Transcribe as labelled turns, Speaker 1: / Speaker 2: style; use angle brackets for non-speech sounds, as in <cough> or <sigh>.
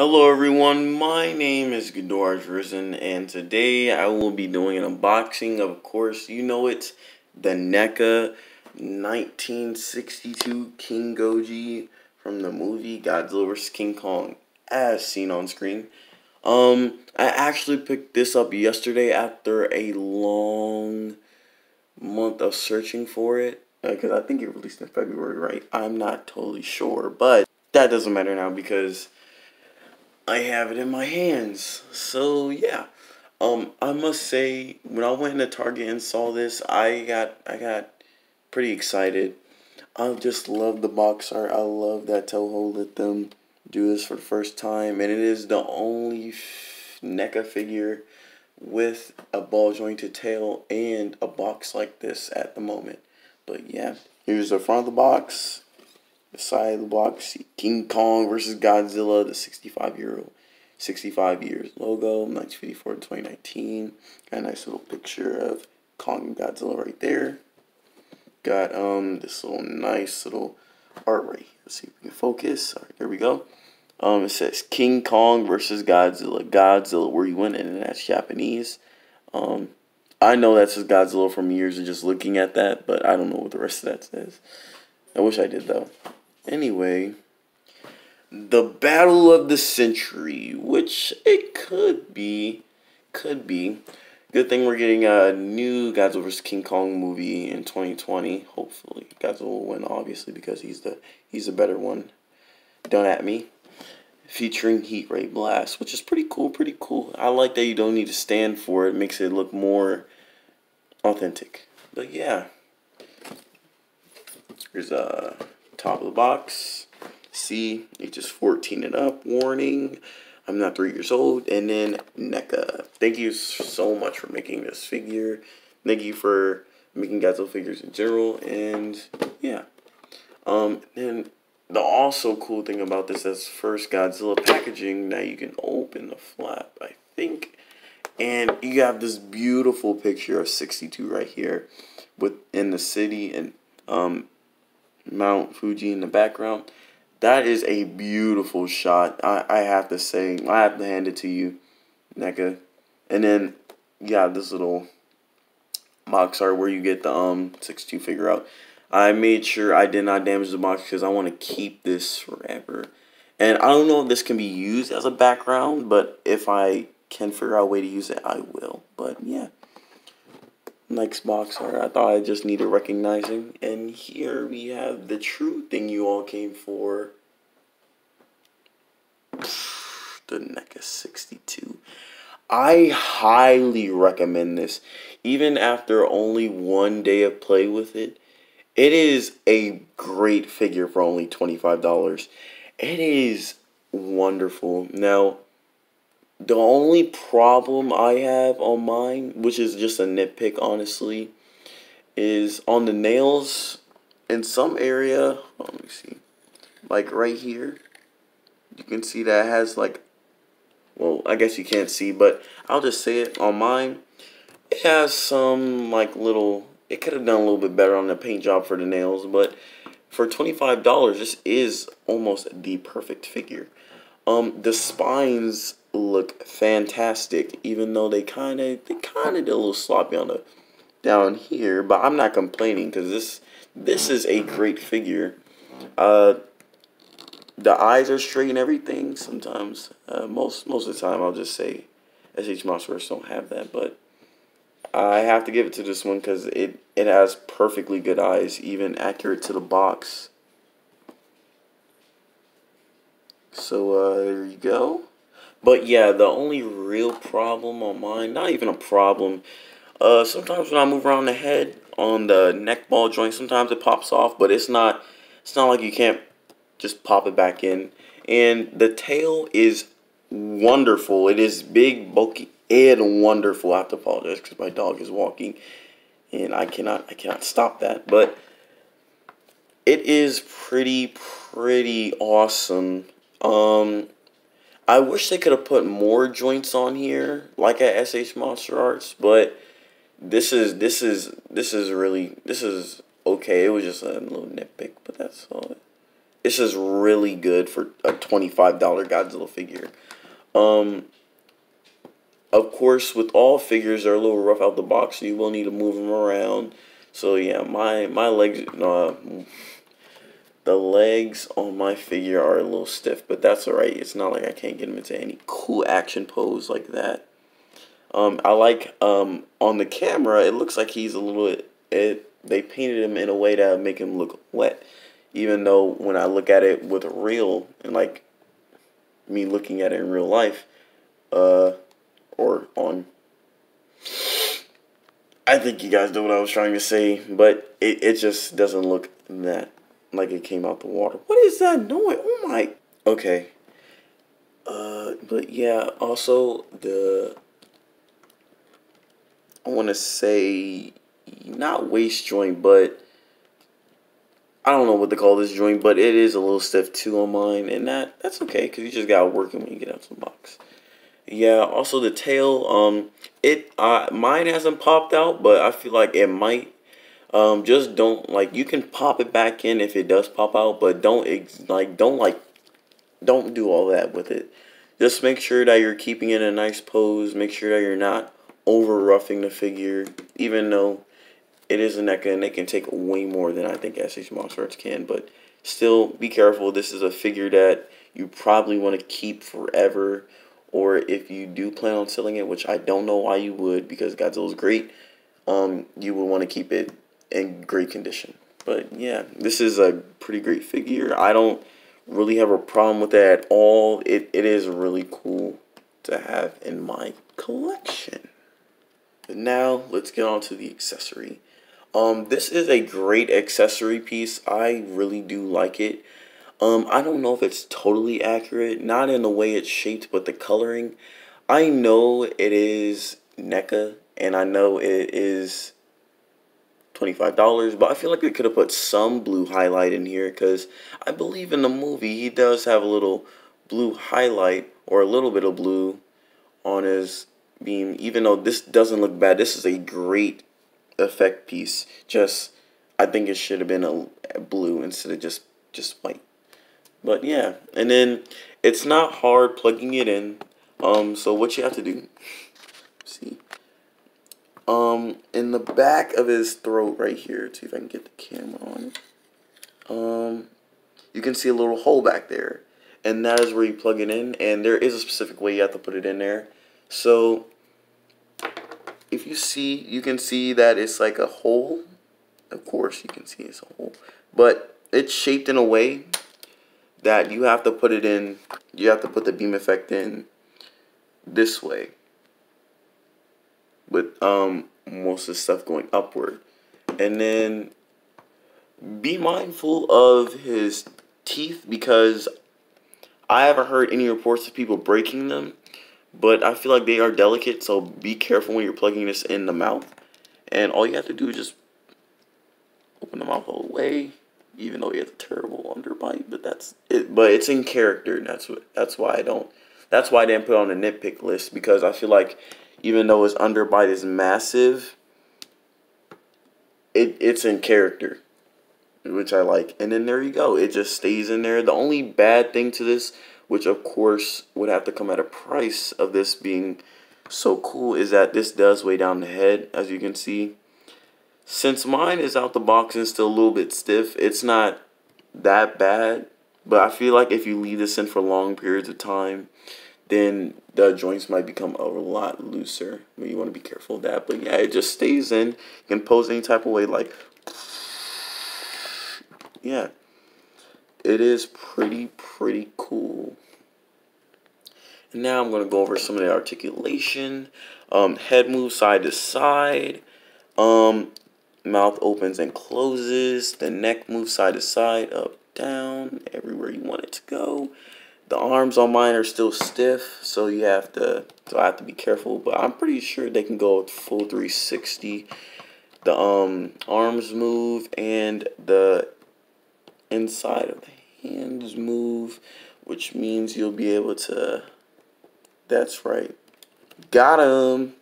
Speaker 1: Hello everyone, my name is Ghidorah Risen and today I will be doing an unboxing of, course, you know it, the NECA 1962 King Goji from the movie Godzilla vs. King Kong as seen on screen. Um, I actually picked this up yesterday after a long month of searching for it because uh, I think it released in February, right? I'm not totally sure, but that doesn't matter now because I have it in my hands. So yeah. Um, I must say when I went into Target and saw this, I got I got pretty excited. I just love the box art. I love that Toho let them do this for the first time, and it is the only NECA figure with a ball jointed tail and a box like this at the moment. But yeah, here's the front of the box. The side of the box, King Kong versus Godzilla, the 65 year old, 65 years logo, 1954 to 2019. Got a nice little picture of Kong and Godzilla right there. Got um this little nice little art right here. Let's see if we can focus. All right, there we go. Um, it says King Kong versus Godzilla. Godzilla, where you win, and that's Japanese. Um, I know that's just Godzilla from years of just looking at that, but I don't know what the rest of that says. I wish I did though. Anyway, the battle of the century, which it could be, could be. Good thing we're getting a new Godzilla vs King Kong movie in 2020. Hopefully, Godzilla will win, obviously, because he's the he's a better one. Don't at me. Featuring Heat Ray Blast, which is pretty cool, pretty cool. I like that you don't need to stand for it. it makes it look more authentic. But yeah. Here's a top of the box. See, it's just 14 and up. Warning, I'm not three years old. And then NECA. Thank you so much for making this figure. Thank you for making Godzilla figures in general. And yeah. Um, and the also cool thing about this is first Godzilla packaging. Now you can open the flap, I think. And you have this beautiful picture of 62 right here within the city and um, Mount Fuji in the background. That is a beautiful shot. I, I have to say, I have to hand it to you, NECA. And then have this little box art where you get the um 62 figure out. I made sure I did not damage the box because I want to keep this forever. And I don't know if this can be used as a background, but if I can figure out a way to use it, I will. But yeah. Next box art, I thought I just needed recognizing. And here we have the true thing you all came for. <sighs> The NECA 62. I highly recommend this. Even after only one day of play with it, it is a great figure for only $25. It is wonderful. Now, the only problem I have on mine, which is just a nitpick, honestly, is on the nails. In some area, let me see, like right here, you can see that has like, well, I guess you can't see, but I'll just say it on mine. It has some like little. It could have done a little bit better on the paint job for the nails, but for twenty five dollars, this is almost the perfect figure. Um, the spines look fantastic, even though they kind of they kind of did a little sloppy on the down here. But I'm not complaining because this this is a great figure. Uh, the eyes are straight and everything. Sometimes, uh, most most of the time, I'll just say SH Monsters don't have that, but I have to give it to this one because it it has perfectly good eyes, even accurate to the box. So uh, there you go. But yeah, the only real problem on mine, not even a problem, uh, sometimes when I move around the head on the neck ball joint, sometimes it pops off, but it's not, it's not like you can't just pop it back in. And the tail is wonderful. It is big, bulky, and wonderful. I have to apologize because my dog is walking, and I cannot, I cannot stop that. But it is pretty, pretty awesome. Um, I wish they could have put more joints on here, like at SH Monster Arts, but this is this is this is really this is okay. It was just a little nitpick, but that's all. this is really good for a $25 Godzilla figure. Um, of course, with all figures, they're a little rough out the box, so you will need to move them around. So yeah, my my legs, uh, the legs on my figure are a little stiff, but that's alright. It's not like I can't get him into any cool action pose like that. Um, I like um on the camera, it looks like he's a little. It they painted him in a way that make him look wet, even though when I look at it with real and like me looking at it in real life, uh, or on. I think you guys know what I was trying to say, but it, it just doesn't look that like it came out the water. What is that noise? Oh my. Okay. Uh, but yeah, also the. I want to say not waist joint, but I don't know what to call this joint, but it is a little stiff too on mine, and that that's okay because you just gotta work it when you get out the box. Yeah, also the tail, um, it uh, mine hasn't popped out, but I feel like it might. Um, just don't like you can pop it back in if it does pop out, but don't ex- like don't like don't do all that with it. Just make sure that you're keeping it in a nice pose. Make sure that you're not over roughing the figure, even though it is a NECA and it can take way more than I think SH Monster Arts can. But still, be careful. This is a figure that you probably want to keep forever. Or if you do plan on selling it, which I don't know why you would because Godzilla's great, um, you would want to keep it in great condition. But yeah, this is a pretty great figure. I don't really have a problem with that at all. It, it is really cool to have in my collection. But now let's get on to the accessory. Um, this is a great accessory piece. I really do like it. Um, I don't know if it's totally accurate, not in the way it's shaped, but the coloring. I know it is NECA, and I know it is $25, but I feel like they could have put some blue highlight in here, because I believe in the movie he does have a little blue highlight, or a little bit of blue on his beam, even though this doesn't look bad. This is a great effect piece. Just I think it should have been a, blue instead of just just white. But yeah, and then it's not hard plugging it in. Um, so what you have to do, see, um, in the back of his throat right here. See if I can get the camera on. Um, you can see a little hole back there, and that is where you plug it in. And there is a specific way you have to put it in there. So if you see, you can see that it's like a hole. Of course, you can see it's a hole. But it's shaped in a way that you have to put it in, you have to put the beam effect in this way. With um, most of the stuff going upward. And then be mindful of his teeth because I haven't heard any reports of people breaking them but I feel like they are delicate, so be careful when you're plugging this in the mouth. And all you have to do is just open the mouth all the way, even though he has a terrible underbite. But that's it. But it's in character, and that's what. That's why I don't. That's why I didn't put on the nitpick list because I feel like even though his underbite is massive, it it's in character, which I like. And then there you go. It just stays in there. The only bad thing to this which of course would have to come at a price of this being so cool is that this does weigh down the head as you can see since mine is out the box and still a little bit stiff it's not that bad but I feel like if you leave this in for long periods of time then the joints might become a lot looser you want to be careful of that but yeah it just stays in you can pose any type of way like yeah it is pretty, pretty cool. And now I'm going to go over some of the articulation. Um, head moves side to side. Um, mouth opens and closes. The neck moves side to side, up, down, everywhere you want it to go. The arms on mine are still stiff, so you have to, so I have to be careful. But I'm pretty sure they can go full 360. The um arms move and the inside of the hands move, which means you'll be able to, that's right, got him.